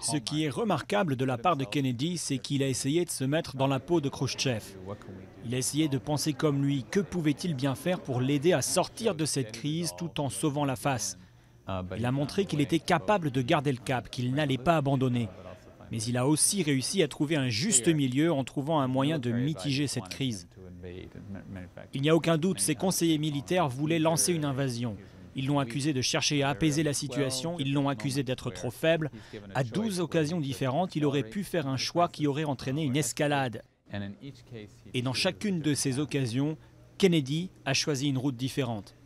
Ce qui est remarquable de la part de Kennedy, c'est qu'il a essayé de se mettre dans la peau de Khrushchev. Il a essayé de penser comme lui. Que pouvait-il bien faire pour l'aider à sortir de cette crise tout en sauvant la face? Il a montré qu'il était capable de garder le cap, qu'il n'allait pas abandonner. Mais il a aussi réussi à trouver un juste milieu en trouvant un moyen de mitiger cette crise. Il n'y a aucun doute, ses conseillers militaires voulaient lancer une invasion. Ils l'ont accusé de chercher à apaiser la situation, ils l'ont accusé d'être trop faible. À 12 occasions différentes, il aurait pu faire un choix qui aurait entraîné une escalade. Et dans chacune de ces occasions, Kennedy a choisi une route différente.